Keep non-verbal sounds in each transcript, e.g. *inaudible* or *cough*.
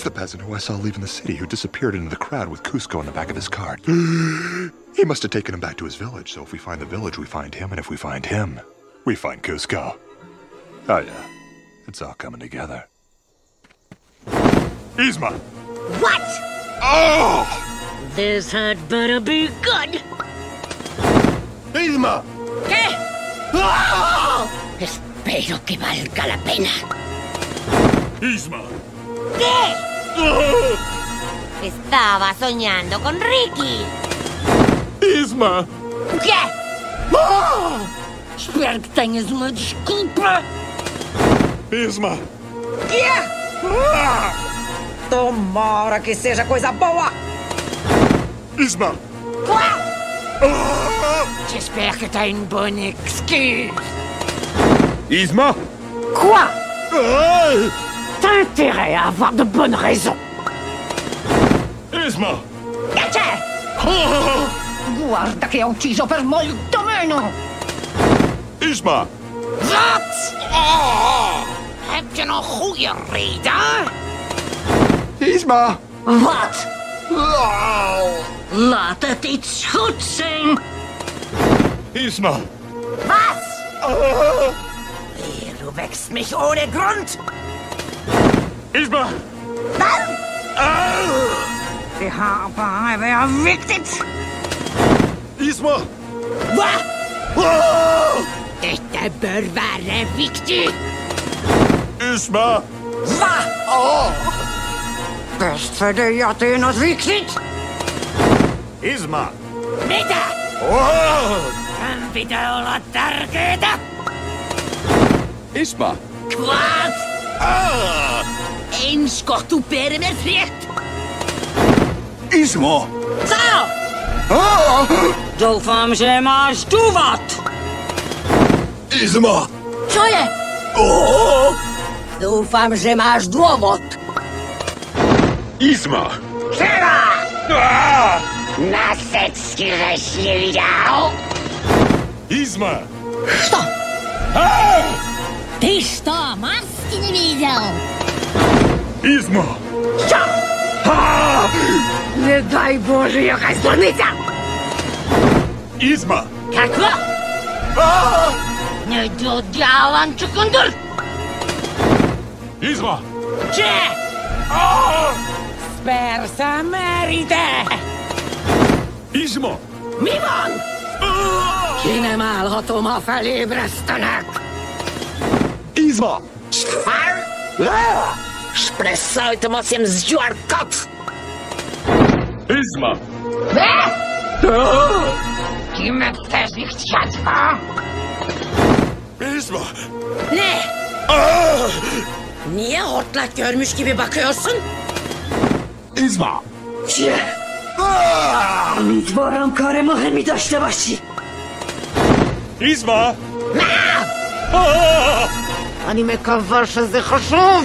He's the peasant who I saw leaving the city who disappeared into the crowd with Kuzco in the back of his cart. *gasps* he must have taken him back to his village, so if we find the village, we find him, and if we find him, we find Kuzco. Oh, yeah. It's all coming together. Yzma! What? Oh! This had better be good. Yzma! ¿Qué? Ah! Espero que valga la pena. Yzma! ¿Qué? *laughs* Estaba soñando con Ricky. Yzma! ¿Quê? Oh! Espero que tenhas uma desculpa. Yzma! Quê? Ah! Tomara que seja coisa boa. Yzma! Quoi? Ah! J'espère que t'as une bonne excuse. Yzma! Quoi? Ah! T'as intérêt à avoir de bonnes raisons. Che c'è? Ah! Guarda che ho ucciso per molto meno. Yzma! Wat? Oh, heb je een goede reden? Yzma! Wat? Ah! Laat het iets goeds zijn. Yzma! Was? Ah! Du wächst mich ohne Grund. Yzma! Was? Ah! Wir haben erwickelt. Yzma! Wat? Ah! Dette bør være viktig. Yzma! Hva? Best fordi at det er noe viktig. Yzma! Mitä? Ah! Hän pitää olla tärkeetä. Yzma! Kwaad. Ah! Eens kocht u peren met vlecht. Yzma! Zo! Ah! Doufám, že máš důvod. Yzma! Co je? Oh! Doufám, že máš důvod. Yzma! Třeba! Ah! Na secky jsi neviděl? Yzma! Что? Ah! Ты что, маски не видел? Yzma! Что? Ah! Не дай Боже, якась дурниця! Yzma! Какво? Ah! Не додяван чукундур! Yzma! Че? Ah! Spersa merite! Yzma! Mi van? Ah! Ki nem állhatom, ha felébresztenek! Shpres saj të mos jem zgjuar kot Izma Be? Ty też ich chciać, ha? Izma Ne? Ah! Niye hortlak görmüş gibi bakıyorsun? İzma Gdzie? Mitvorom karemu mi dość do wasi Izma Anime kawasze ze choszów!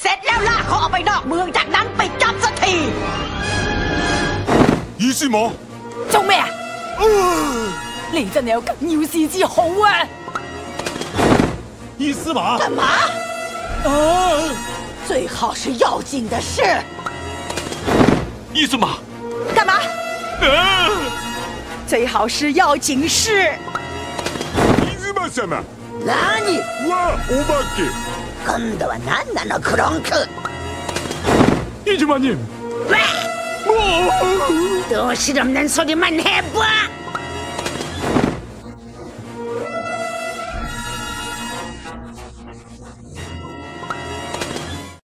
เสร็จแล้วลากเขาเอาไปนอกเมืองจากนั้นไปจับสักที Yzma! 做咩啊？ Ah! 你真係有緊要事至好啊！伊斯玛！干嘛？啊！最好是要紧的事。伊斯玛！干嘛？啊！最好是要紧事。伊斯玛様！何？わ、お化け！ 今度は何なのクロンク？伊斯玛님！喂，都是人能说的蛮黑不？